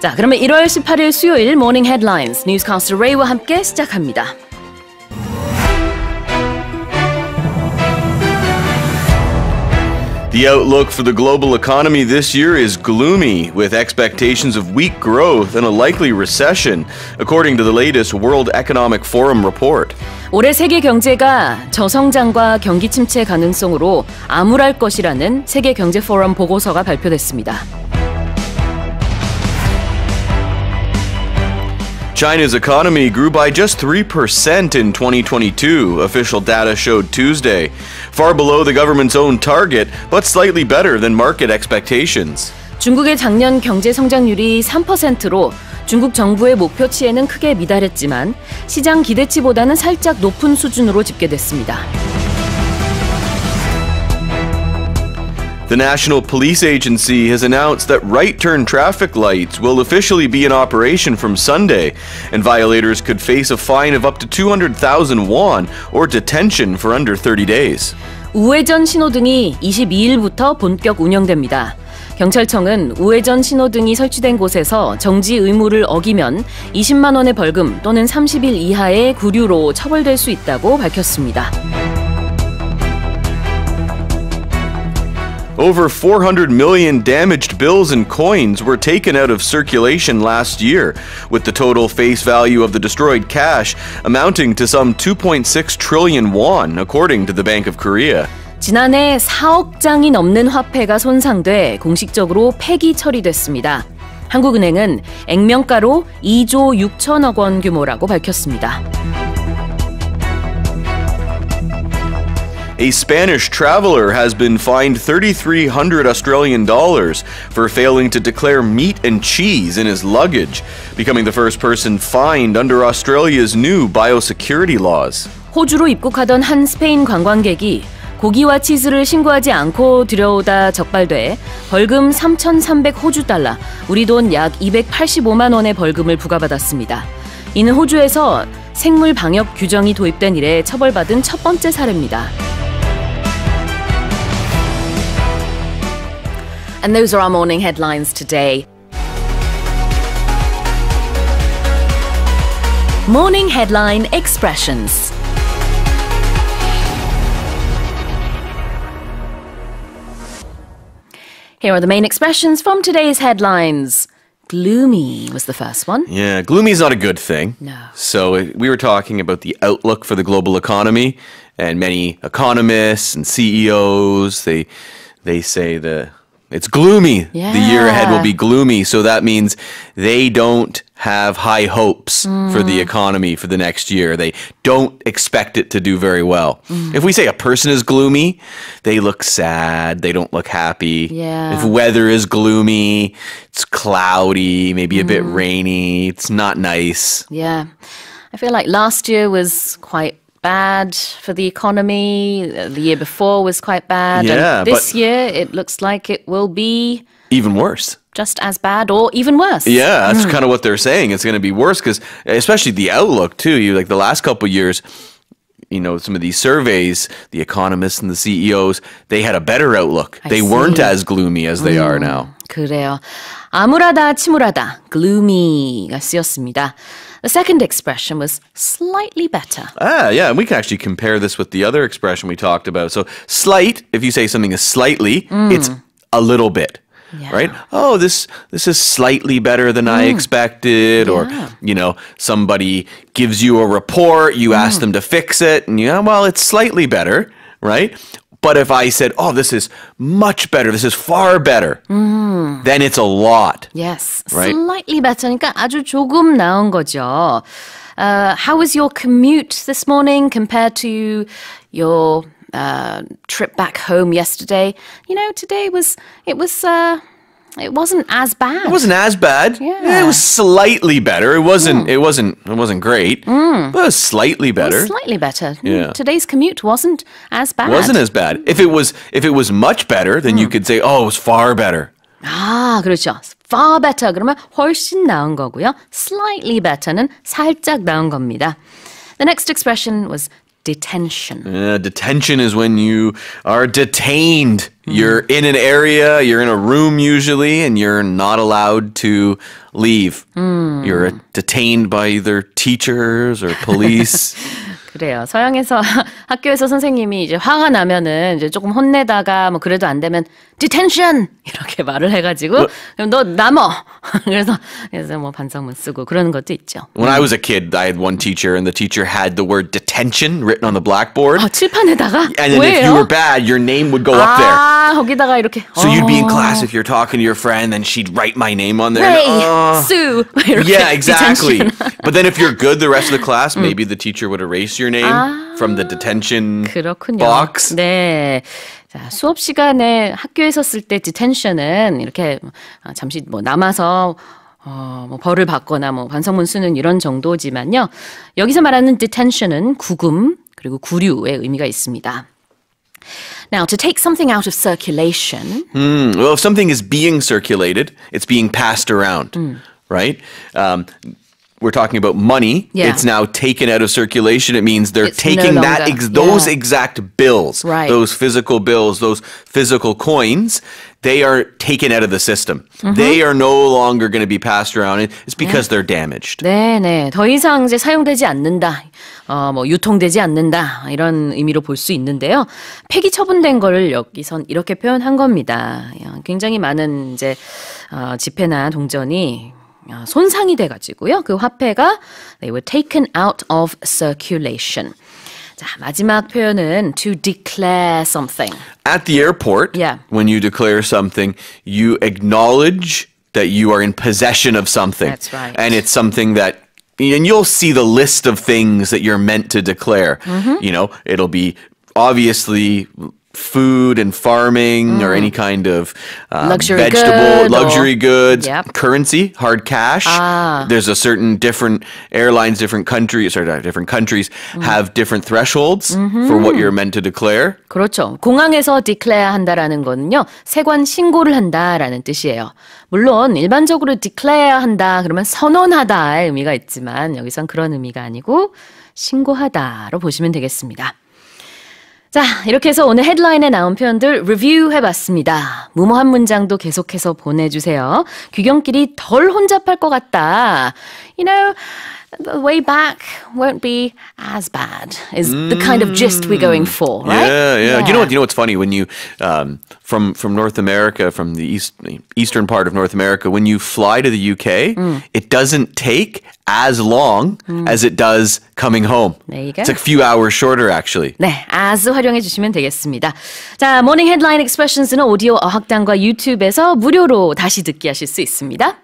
자, 그러면 1월 18일 수요일 모닝 헤드라인스 뉴스카스터 레이와 함께 시작합니다. The outlook for the global economy this year is gloomy, with expectations of weak growth and a likely recession, according to the latest World Economic Forum report. 올해 세계 경제가 저성장과 경기 침체 가능성으로 암울할 것이라는 세계 경제 포럼 보고서가 발표됐습니다. China's economy grew by just 3% in 2022, official data showed Tuesday, far below the government's own target, but slightly better than market expectations. 중국의 작년 경제 성장률이 3%로 중국 정부의 목표치에는 크게 미달했지만 시장 기대치보다는 살짝 높은 수준으로 집계됐습니다. The National Police Agency has announced that right turn traffic lights will officially be in operation from Sunday, and violators could face a fine of up to 200,000 won or detention for under 30 days. 우회전 신호등이 22일부터 본격 운영됩니다. 경찰청은 우회전 신호등이 설치된 곳에서 정지 의무를 어기면 20만 원의 벌금 또는 30일 이하의 구류로 처벌될 수 있다고 밝혔습니다. Over 400 million damaged bills and coins were taken out of circulation last year, with the total face value of the destroyed cash amounting to some 2.6 trillion won, according to the Bank of Korea. 지난해 4억 장이 넘는 화폐가 손상돼 공식적으로 폐기 처리됐습니다. 한국은행은 액면가로 2조 6천억 원 규모라고 밝혔습니다. A Spanish traveler has been fined 3,300 Australian dollars for failing to declare meat and cheese in his luggage, becoming the first person fined under Australia's new biosecurity laws. 호주로 입국하던 한 스페인 관광객이 고기와 치즈를 신고하지 않고 들여오다 적발돼 벌금 3,300 호주 달러, 우리 돈 약 285만 원의 벌금을 부과받았습니다. 이는 호주에서 생물 방역 규정이 도입된 이래 처벌받은 첫 번째 사례입니다. And those are our morning headlines today. Morning headline expressions. Here are the main expressions from today's headlines. Gloomy was the first one. Yeah, gloomy is not a good thing. No. So uh, we were talking about the outlook for the global economy, and many economists and CEOs they they say the it's gloomy. The year ahead will be gloomy. So that means they don't have high hopes for the mm. economy for the next year. They don't expect it to do very well. Mm. If we say a person is gloomy, they look sad, they don't look happy. Yeah. If weather is gloomy, it's cloudy, maybe a bit mm. rainy, it's not nice. Yeah. I feel like last year was quite bad for the economy. Uh, The year before was quite bad. Yeah, and this year it looks like it will be Even worse. just as bad or even worse. Yeah, that's kind of what they're saying. It's going to be worse because, especially the outlook too. You like the last couple of years, you know, some of these surveys, the economists and the CEOs, they had a better outlook. I they weren't as gloomy as they are now. 그래요. 암울하다, 침울하다, gloomy가 쓰였습니다. The second expression was slightly better. Ah, yeah, and we can actually compare this with the other expression we talked about. So, slight, if you say something is slightly, it's a little bit. Yeah. Right? Oh, this this is slightly better than I expected or Yeah. you know, somebody gives you a report, you ask them to fix it and yeah, well, it's slightly better, right? But if I said, "Oh, this is much better. This is far better." Then it's a lot. Yes, Right. slightly better. 그러니까 아주 조금 나은 거죠. Uh, how was your commute this morning compared to your uh, trip back home yesterday? You know, today was it was uh, it wasn't as bad. It wasn't as bad. Yeah. It was slightly better. It wasn't it wasn't it wasn't great. But it was slightly It was better. slightly better. Mm, Yeah. Today's commute wasn't as bad. wasn't as bad. If it was if it was much better, then you could say, "Oh, it was far better." 아, 그렇죠. Far better 그러면 훨씬 나은 거고요. Slightly better는 살짝 나은 겁니다. The next expression was detention. Uh, detention is when you are detained. You're in an area, you're in a room usually, and you're not allowed to leave. You're detained by either teachers or police. 그래요. 서양에서 학교에서 선생님이 이제 화가 나면은 이제 조금 혼내다가 뭐 그래도 안 되면 detention 이렇게 말을 해가지고 그럼 너 남어. 그래서 그래서 뭐 반성문 쓰고 그러는 것도 있죠. when I was a kid, I had one teacher, and the teacher had the word detention written on the blackboard. 아 칠판에다가 And then if you were bad, your name would go up there. 아 거기다가 이렇게. So you'd be in 어. class if you're talking to your friend, and she'd write my name on there. Ray, uh, Sue. yeah, exactly. but then if you're good the rest of the class, maybe the teacher would erase your name from the detention 그렇군요. box. 네. 자, 수업 시간에 학교에서 쓸때 detention은 이렇게 아, 잠시 뭐 남아서 어, 뭐 벌을 받거나 뭐 반성문 쓰는 이런 정도지만요. 여기서 말하는 detention은 구금 그리고 구류의 의미가 있습니다. Now, to take something out of circulation, Hmm, well, if something is being circulated, it's being passed around, right? Um, we're talking about money. Yeah. It's now taken out of circulation. It means they're It's no taking that longer- ex- those yeah. exact bills, Right. those physical bills, those physical coins. They are taken out of the system. Mm-hmm. They are no longer going to be passed around. It's because they're damaged. 네네. 더 이상 이제 사용되지 않는다. 어, 뭐, 유통되지 않는다. 이런 의미로 볼 수 있는데요. 폐기 처분된 거를 여기선 이렇게 표현한 겁니다. 야, 굉장히 많은 이제, 어, 지폐나 동전이 어, 손상이 돼가지고요. 그 화폐가 they were taken out of circulation. 자, 마지막 표현은 to declare something. At the airport, Yeah. when you declare something, you acknowledge that you are in possession of something. That's right. And it's something that and you'll see the list of things that you're meant to declare. Mm-hmm. You know, it'll be obviously food and farming or any kind of um, Mm. Luxury vegetable, good or- luxury goods, Yep. currency, hard cash. Ah. There's a certain different airlines, different countries, or different countries Mm. have different thresholds Mm-hmm. for what you're meant to declare. 그렇죠. 공항에서 declare 한다라는 거는요, 세관 신고를 한다라는 뜻이에요. 물론 일반적으로 declare 한다 그러면 선언하다의 의미가 있지만 여기선 그런 의미가 아니고 신고하다로 보시면 되겠습니다. 자, 이렇게 해서 오늘 헤드라인에 나온 표현들 리뷰 해봤습니다. 무모한 문장도 계속해서 보내주세요. 귀경길이 덜 혼잡할 것 같다. You know, the way back won't be as bad is the kind of gist we're going for, right? Yeah, yeah, You know what? You know what's funny when you um, from from North America, from the east eastern part of North America, when you fly to the UK, Mm. it doesn't take as long as it does coming home. There you go. It's a few hours shorter, actually. 네, as 활용해 주시면 되겠습니다. 자, 모닝 헤드라인 익스프레션스는 오디오 어학당과 유튜브에서 무료로 다시 듣기 하실 수 있습니다.